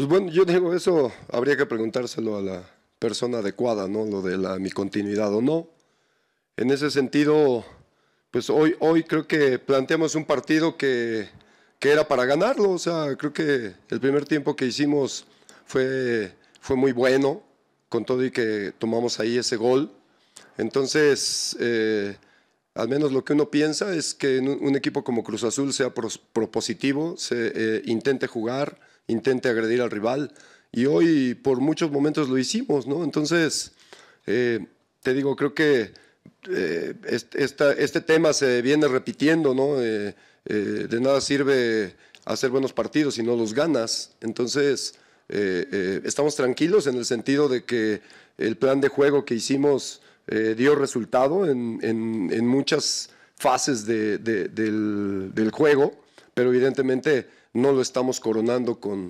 Pues bueno, yo digo, eso habría que preguntárselo a la persona adecuada, ¿no? Lo de la, mi continuidad o no. En ese sentido, pues hoy, hoy creo que planteamos un partido que, que era para ganarlo. O sea, creo que el primer tiempo que hicimos fue, fue muy bueno, con todo y que tomamos ahí ese gol. Entonces, eh, al menos lo que uno piensa es que un equipo como Cruz Azul sea propositivo, se eh, intente jugar, intente agredir al rival. Y hoy por muchos momentos lo hicimos, ¿no? Entonces, eh, te digo, creo que este, tema se viene repitiendo, ¿no? de nada sirve hacer buenos partidos si no los ganas. Entonces, estamos tranquilos en el sentido de que el plan de juego que hicimos eh, dio resultado en, en, muchas fases de, del, del, juego, pero evidentemente no lo estamos coronando con,